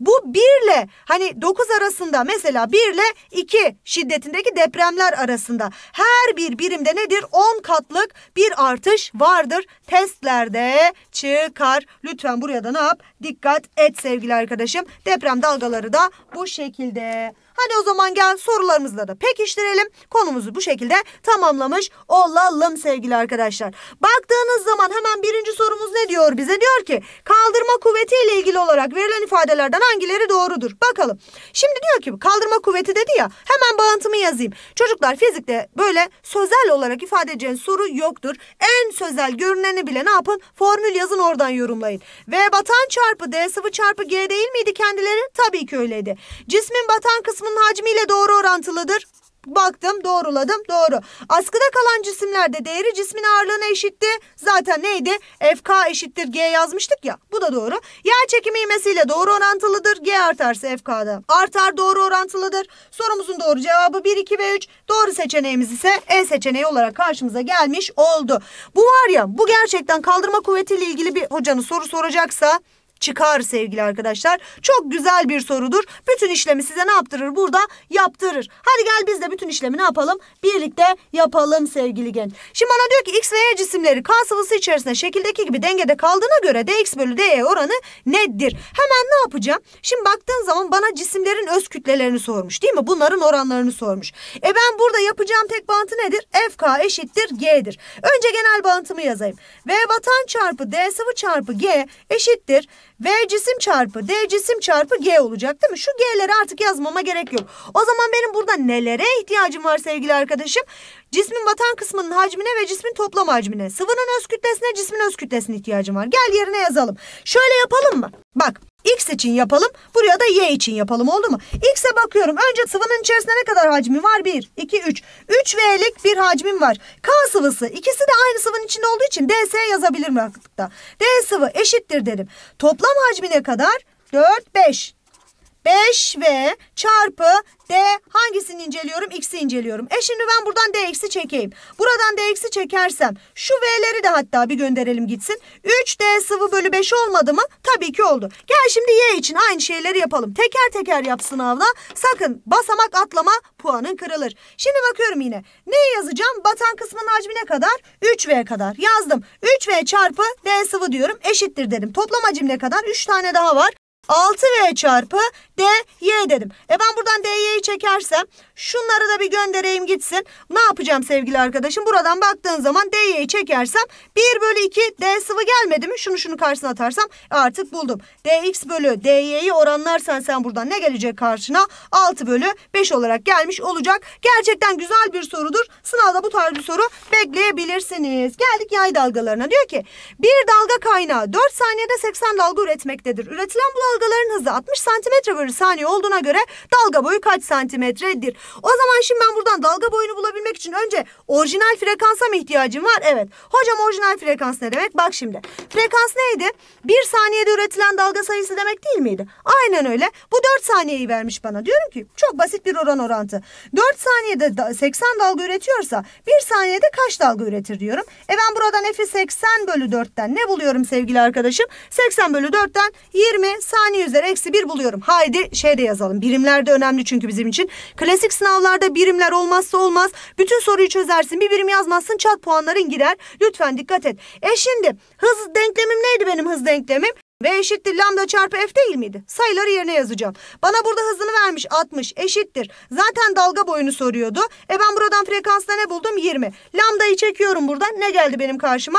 Bu 1 ile hani 9 arasında mesela 1 ile 2 şiddetindeki depremler arasında her bir birimde nedir? 10 katlık bir artış vardır. Testlerde çıkar. Lütfen buraya da ne yap? Dikkat et sevgili arkadaşım. Deprem dalgaları da bu şekilde. Hadi o zaman gel sorularımızla da pekiştirelim. Konumuzu bu şekilde tamamlamış olalım sevgili arkadaşlar. Baktığınız zaman hemen birinci sorumuz ne diyor bize? Diyor ki kaldırma kuvveti ile ilgili olarak verilen ifadelerden hangileri doğrudur? Bakalım. Şimdi diyor ki kaldırma kuvveti dedi ya hemen bağıntımı yazayım. Çocuklar fizikte böyle sözel olarak ifade edeceğiniz soru yoktur. En sözel görüneni bile ne yapın? Formül yazın oradan yorumlayın. V batan çarpı D sıvı çarpı G değil miydi kendileri? Tabii ki öyleydi. Cismin batan kısmı kısmının hacmiyle doğru orantılıdır. Baktım doğruladım doğru. Askıda kalan cisimlerde değeri cismin ağırlığına eşitti. Zaten neydi? FK eşittir G yazmıştık ya. Bu da doğru. Yer çekimi ivmesiyle doğru orantılıdır. G artarsa FK'da artar doğru orantılıdır. Sorumuzun doğru cevabı 1, 2 ve 3. Doğru seçeneğimiz ise E seçeneği olarak karşımıza gelmiş oldu. Bu var ya bu gerçekten kaldırma kuvvetiyle ilgili bir hocanın soru soracaksa çıkar sevgili arkadaşlar. Çok güzel bir sorudur. Bütün işlemi size ne yaptırır? Burada yaptırır. Hadi gel biz de bütün işlemi ne yapalım? Birlikte yapalım sevgili genç. Şimdi bana diyor ki X ve Y cisimleri K sıvısı içerisinde şekildeki gibi dengede kaldığına göre DX bölü DY oranı nedir? Hemen ne yapacağım? Şimdi baktığın zaman bana cisimlerin öz kütlelerini sormuş değil mi? Bunların oranlarını sormuş. E ben burada yapacağım tek bağıntı nedir? FK eşittir G'dir. Önce genel bağıntımı yazayım. V batan çarpı D sıvı çarpı G eşittir. V cisim çarpı D cisim çarpı G olacak değil mi? Şu G'leri artık yazmama gerek yok. O zaman benim burada nelere ihtiyacım var sevgili arkadaşım? Cismin batan kısmının hacmine ve cismin toplam hacmine. Sıvının öz kütlesine cismin öz kütlesine ihtiyacım var. Gel yerine yazalım. Şöyle yapalım mı? Bak X için yapalım. Buraya da Y için yapalım oldu mu? X'e bakıyorum. Önce sıvının içerisinde ne kadar hacmi var? 1, 2, 3. 3 V'lik bir hacmim var. K sıvısı. İkisi de aynı sıvının içinde olduğu için DS yazabilirim rahatlıkla. D sıvı eşittir dedim. Toplam hacmi ne kadar? 4, 5. 5V çarpı D hangisini inceliyorum? X'i inceliyorum. E şimdi ben buradan DX'i çekeyim. Buradan DX'i çekersem şu V'leri de hatta bir gönderelim gitsin. 3D sıvı bölü 5 olmadı mı? Tabii ki oldu. Gel şimdi Y için aynı şeyleri yapalım. Teker teker yap sınavda. Sakın basamak atlama puanın kırılır. Şimdi bakıyorum yine. Neyi yazacağım? Batan kısmının hacmi ne kadar? 3V kadar. Yazdım. 3V çarpı D sıvı diyorum. Eşittir dedim. Toplam hacim ne kadar? 3 tane daha var. 6V çarpı DY dedim. E ben buradan DY'yi çekersem şunları da bir göndereyim gitsin. Ne yapacağım sevgili arkadaşım? Buradan baktığın zaman DY'yi çekersem 1 bölü 2 D sıvı gelmedi mi? Şunu şunu karşısına atarsam artık buldum. DX bölü DY'yi oranlarsan sen buradan ne gelecek karşına? 6 bölü 5 olarak gelmiş olacak. Gerçekten güzel bir sorudur. Sınavda bu tarz bir soru bekleyebilirsiniz. Geldik yay dalgalarına. Diyor ki bir dalga kaynağı 4 saniyede 80 dalga üretmektedir. Üretilen bu dalgaların hızı 60 santimetre bölü saniye olduğuna göre dalga boyu kaç santimetredir? O zaman şimdi ben buradan dalga boyunu bulabilmek için önce orijinal frekansa mı ihtiyacım var? Evet. Hocam orijinal frekans ne demek? Bak şimdi. Frekans neydi? Bir saniyede üretilen dalga sayısı demek değil miydi? Aynen öyle. Bu 4 saniyeyi vermiş bana. Diyorum ki çok basit bir oran orantı. 4 saniyede 80 dalga üretiyorsa 1 saniyede kaç dalga üretir diyorum. E ben buradan F'i 80 bölü 4'ten ne buluyorum sevgili arkadaşım? 80 bölü 4'ten 20 saniye üzeri eksi 1 buluyorum. Haydi şey de yazalım. Birimler de önemli çünkü bizim için. Klasik sınavlarda birimler olmazsa olmaz. Bütün soruyu çözersin. Bir birim yazmazsın çat puanların girer. Lütfen dikkat et. E şimdi hız denklemim neydi benim hız denklemim? V eşittir lambda çarpı f değil miydi? Sayıları yerine yazacağım. Bana burada hızını vermiş 60 eşittir. Zaten dalga boyunu soruyordu. E ben buradan frekansta ne buldum? 20. Lambdayı çekiyorum buradan. Ne geldi benim karşıma?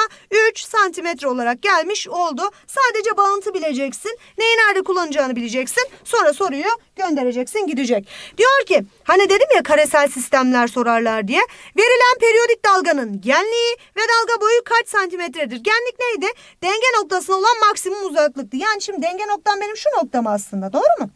3 santimetre olarak gelmiş oldu. Sadece bağıntı bileceksin. Neyi nerede kullanacağını bileceksin. Sonra soruyu göndereceksin gidecek. Diyor ki hani dedim ya karesel sistemler sorarlar diye. Verilen periyodik dalganın genliği ve dalga boyu kaç santimetredir? Genlik neydi? Denge noktasına olan maksimum uzaklıktı. Yani şimdi denge noktam benim şu noktam aslında doğru mu?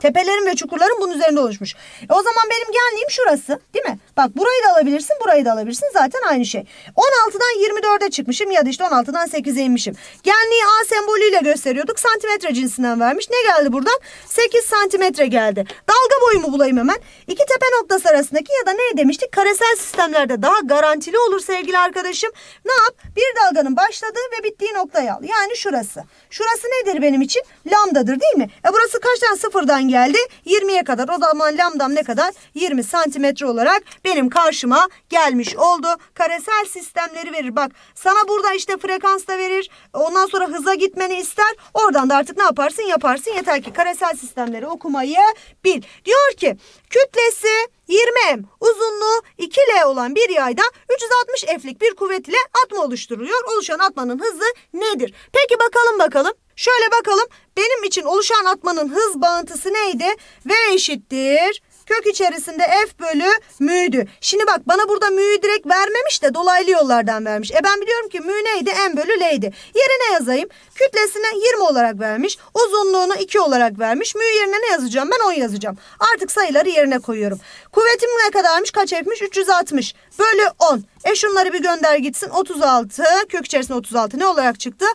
Tepelerin ve çukurların bunun üzerinde oluşmuş. E o zaman benim genliğim şurası değil mi? Bak burayı da alabilirsin burayı da alabilirsin zaten aynı şey. 16'dan 24'e çıkmışım ya da işte 16'dan 8'e inmişim. Genliği A sembolüyle gösteriyorduk. Santimetre cinsinden vermiş. Ne geldi buradan? 8 santimetre geldi. Dalga boyumu bulayım hemen. İki tepe noktası arasındaki ya da ne demiştik? Karesel sistemlerde daha garantili olur sevgili arkadaşım. Ne yap? Bir dalganın başladığı ve bittiği noktayı al. Yani şurası. Şurası nedir benim için? Lambdadır değil mi? E burası kaçtan sıfırdan geldi? 20'ye kadar. O zaman lambdam ne kadar? 20 santimetre olarak benim karşıma gelmiş oldu. Karesel sistemleri verir. Bak sana burada işte frekans da verir. Ondan sonra hıza gitmeni ister. Oradan da artık ne yaparsın yaparsın. Yeter ki karesel sistemleri okumayı bil. Diyor ki kütlesi 20M uzunluğu 2L olan bir yayda 360 F'lik bir kuvvet ile atma oluşturuluyor. Oluşan atmanın hızı nedir? Peki bakalım bakalım. Şöyle bakalım benim için oluşan atmanın hız bağıntısı neydi? V eşittir kök içerisinde f bölü mü'ydü. Şimdi bak bana burada mü'yü direkt vermemiş de dolaylı yollardan vermiş. E ben biliyorum ki mü neydi? M bölü L'ydi. Yerine yazayım. Kütlesine 20 olarak vermiş. Uzunluğunu 2 olarak vermiş. Mü yerine ne yazacağım? Ben 10 yazacağım. Artık sayıları yerine koyuyorum. Kuvvetim ne kadarmış? Kaç F'miş? 360 bölü 10. E şunları bir gönder gitsin. 36 kök içerisinde 36 ne olarak çıktı?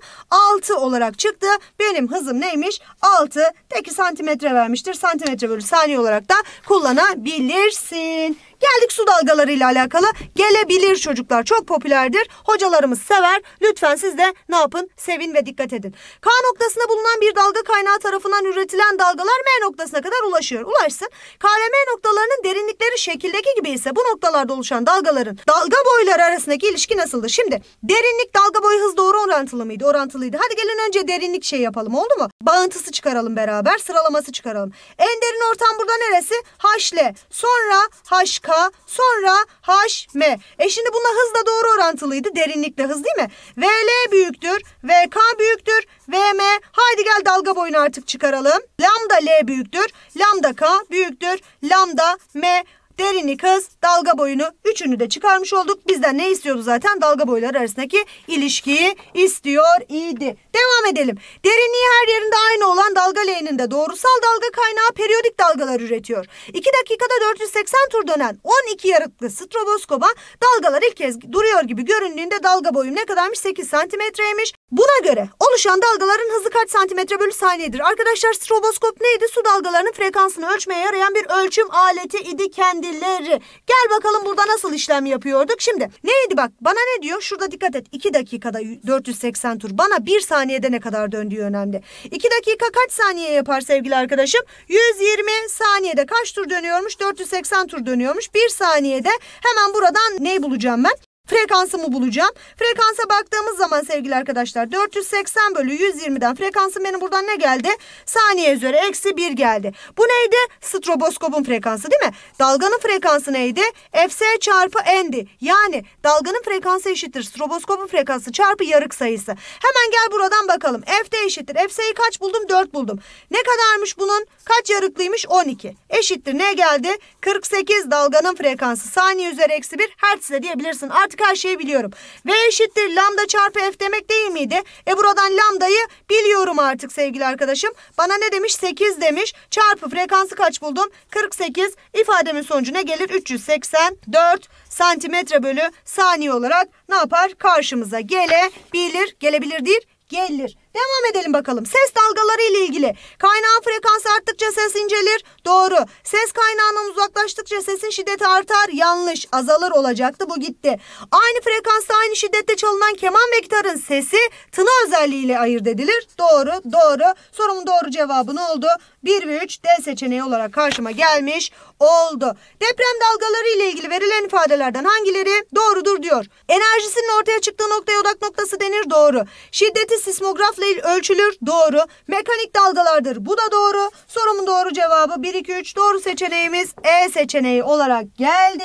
6 olarak çıktı. Benim hızım neymiş? 6. Peki santimetre vermiştir. Santimetre bölü saniye olarak da kullanabilirsin. Geldik su dalgaları ile alakalı. Gelebilir çocuklar. Çok popülerdir. Hocalarımız sever. Lütfen siz de ne yapın? Sevin ve dikkat edin. K noktasında bulunan bir dalga kaynağı tarafından üretilen dalgalar M noktasına kadar ulaşıyor. Ulaşsın. K ve M noktalarının derinlikleri şekildeki gibi ise bu noktalarda oluşan dalgaların dalga boyları arasındaki ilişki nasıldır? Şimdi derinlik dalga boyu hız doğru orantılı mıydı? Orantılıydı. Hadi gelin önce derinlik şey yapalım oldu mu? Bağıntısı çıkaralım beraber. Sıralaması çıkaralım. En derin ortam burada neresi? HL. Sonra HK sonra HM. E şimdi buna hız da doğru orantılıydı. Derinlikle hız değil mi? VL büyüktür. VK büyüktür. VM. Haydi gel dalga boyunu artık çıkaralım. Lambda L büyüktür. Lambda K büyüktür. Lambda M derinlik, hız, dalga boyunu üçünü de çıkarmış olduk. Bizden ne istiyordu zaten? Dalga boyları arasındaki ilişkiyi istiyor idi. Devam edelim. Derinliği her yerinde aynı olan dalga leğeninde de doğrusal dalga kaynağı periyodik dalgalar üretiyor. 2 dakikada 480 tur dönen 12 yarıklı stroboskoba dalgalar ilk kez duruyor gibi göründüğünde dalga boyum ne kadarmış? 8 santimetreymiş. Buna göre oluşan dalgaların hızı kaç santimetre bölü saniyedir? Arkadaşlar stroboskop neydi? Su dalgalarının frekansını ölçmeye yarayan bir ölçüm aleti idi kendileri. Gel bakalım burada nasıl işlem yapıyorduk. Şimdi neydi bak bana ne diyor? Şurada dikkat et. 2 dakikada 480 tur. Bana 1 saniyede ne kadar döndüğü önemli. 2 dakika kaç saniye yapar sevgili arkadaşım? 120 saniyede kaç tur dönüyormuş? 480 tur dönüyormuş. 1 saniyede hemen buradan ne bulacağım ben? Frekansımı bulacağım. Frekansa baktığımız zaman sevgili arkadaşlar 480 bölü 120'den frekansım benim buradan ne geldi? Saniye üzeri eksi 1 geldi. Bu neydi? Stroboskopun frekansı değil mi? Dalganın frekansı neydi? Fs çarpı n'di. Yani dalganın frekansı eşittir. Stroboskopun frekansı çarpı yarık sayısı. Hemen gel buradan bakalım. F eşittir. Fs'yi kaç buldum? 4 buldum. Ne kadarmış bunun? Kaç yarıklıymış? 12. Eşittir. Ne geldi? 48 dalganın frekansı. Saniye üzeri eksi 1 hertz de diyebilirsin. Artık her şeyi biliyorum. V eşittir lambda çarpı f demek değil miydi? E buradan lambdayı biliyorum artık sevgili arkadaşım. Bana ne demiş? 8 demiş. Çarpı frekansı kaç buldum? 48. İfademin sonucu ne gelir? 384 santimetre bölü saniye olarak ne yapar? Karşımıza gelebilir. Gelebilir değil gelir. Devam edelim bakalım. Ses dalgaları ile ilgili. Kaynağın frekansı arttıkça ses incelir. Doğru. Ses kaynağından uzaklaştıkça sesin şiddeti artar. Yanlış. Azalır olacaktı. Bu gitti. Aynı frekansta aynı şiddette çalınan keman ve gitarın sesi tını özelliğiyle ayırt edilir. Doğru. Doğru. Sorumun doğru cevabı ne oldu? 1 ve 3 D seçeneği olarak karşıma gelmiş oldu. Deprem dalgaları ile ilgili verilen ifadelerden hangileri doğrudur diyor. Enerjisinin ortaya çıktığı noktaya odak noktası denir doğru. Şiddeti sismografla il- ölçülür doğru. Mekanik dalgalardır bu da doğru. Sorumun doğru cevabı 1 2 3 doğru seçeneğimiz E seçeneği olarak geldi.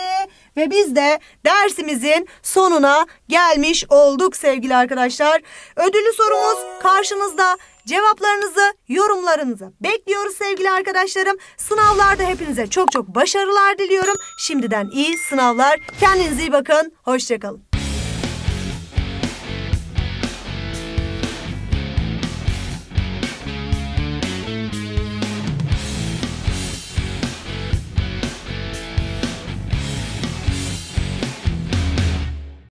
Ve biz de dersimizin sonuna gelmiş olduk sevgili arkadaşlar. Ödüllü sorumuz karşınızda. Cevaplarınızı, yorumlarınızı bekliyoruz sevgili arkadaşlarım. Sınavlarda hepinize çok çok başarılar diliyorum. Şimdiden iyi sınavlar. Kendinize iyi bakın. Hoşçakalın.